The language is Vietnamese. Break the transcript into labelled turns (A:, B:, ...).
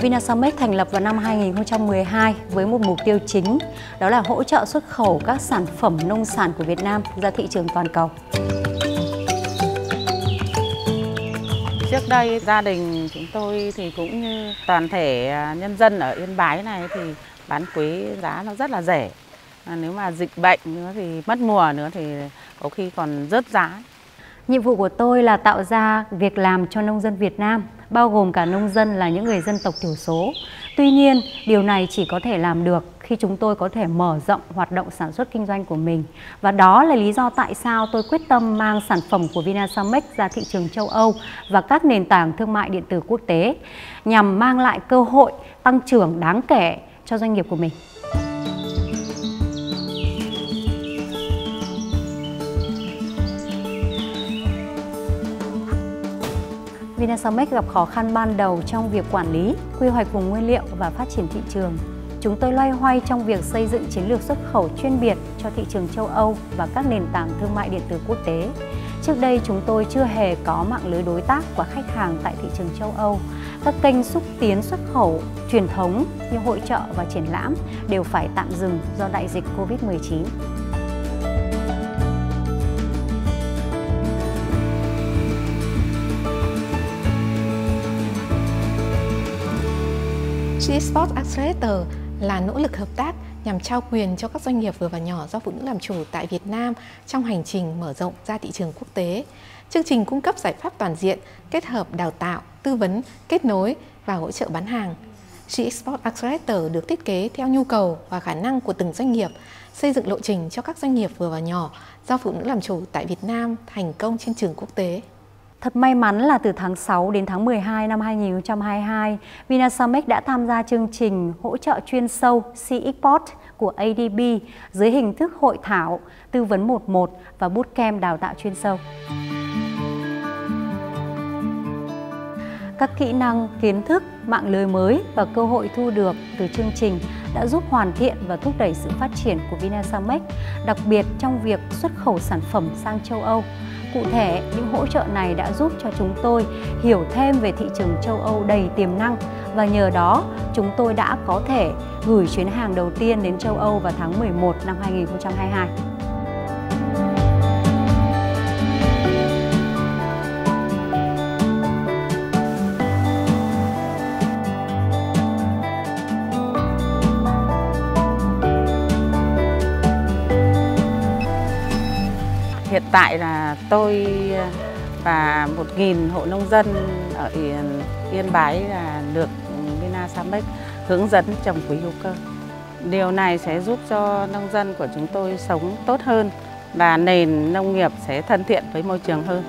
A: Vinasamex thành lập vào năm 2012 với một mục tiêu chính đó là hỗ trợ xuất khẩu các sản phẩm nông sản của Việt Nam ra thị trường toàn cầu.
B: Trước đây gia đình chúng tôi thì cũng như toàn thể à, nhân dân ở Yên Bái này thì bán quế giá nó rất là rẻ. À, nếu mà dịch bệnh nữa thì mất mùa nữa thì có khi còn rớt giá.
A: Nhiệm vụ của tôi là tạo ra việc làm cho nông dân Việt Nam, bao gồm cả nông dân là những người dân tộc thiểu số. Tuy nhiên, điều này chỉ có thể làm được khi chúng tôi có thể mở rộng hoạt động sản xuất kinh doanh của mình. Và đó là lý do tại sao tôi quyết tâm mang sản phẩm của Vinasamex ra thị trường châu Âu và các nền tảng thương mại điện tử quốc tế nhằm mang lại cơ hội tăng trưởng đáng kể cho doanh nghiệp của mình. Vinasomex gặp khó khăn ban đầu trong việc quản lý, quy hoạch vùng nguyên liệu và phát triển thị trường. Chúng tôi loay hoay trong việc xây dựng chiến lược xuất khẩu chuyên biệt cho thị trường châu Âu và các nền tảng thương mại điện tử quốc tế. Trước đây chúng tôi chưa hề có mạng lưới đối tác và khách hàng tại thị trường châu Âu. Các kênh xúc tiến xuất khẩu truyền thống như hội trợ và triển lãm đều phải tạm dừng do đại dịch Covid-19.
C: G-Sport Accelerator là nỗ lực hợp tác nhằm trao quyền cho các doanh nghiệp vừa và nhỏ do phụ nữ làm chủ tại Việt Nam trong hành trình mở rộng ra thị trường quốc tế. Chương trình cung cấp giải pháp toàn diện, kết hợp đào tạo, tư vấn, kết nối và hỗ trợ bán hàng. G-Export Accelerator được thiết kế theo nhu cầu và khả năng của từng doanh nghiệp, xây dựng lộ trình cho các doanh nghiệp vừa và nhỏ do phụ nữ làm chủ tại Việt Nam thành công trên trường quốc tế.
A: Thật may mắn là từ tháng 6 đến tháng 12 năm 2022, Vinasamex đã tham gia chương trình hỗ trợ chuyên sâu C-Export của ADB dưới hình thức hội thảo, tư vấn 11 và bootcamp đào tạo chuyên sâu. Các kỹ năng, kiến thức, mạng lưới mới và cơ hội thu được từ chương trình đã giúp hoàn thiện và thúc đẩy sự phát triển của Vinasamex, đặc biệt trong việc xuất khẩu sản phẩm sang châu Âu. Cụ thể, những hỗ trợ này đã giúp cho chúng tôi hiểu thêm về thị trường châu Âu đầy tiềm năng và nhờ đó chúng tôi đã có thể gửi chuyến hàng đầu tiên đến châu Âu vào tháng 11 năm 2022.
B: Hiện tại là tôi ờ, và 1.000 hộ nông dân ở Yên, Yên Bái là được Vinasamex hướng dẫn trồng quý hữu cơ. Điều này sẽ giúp cho nông dân của chúng tôi sống tốt hơn và nền nông nghiệp sẽ thân thiện với môi trường hơn.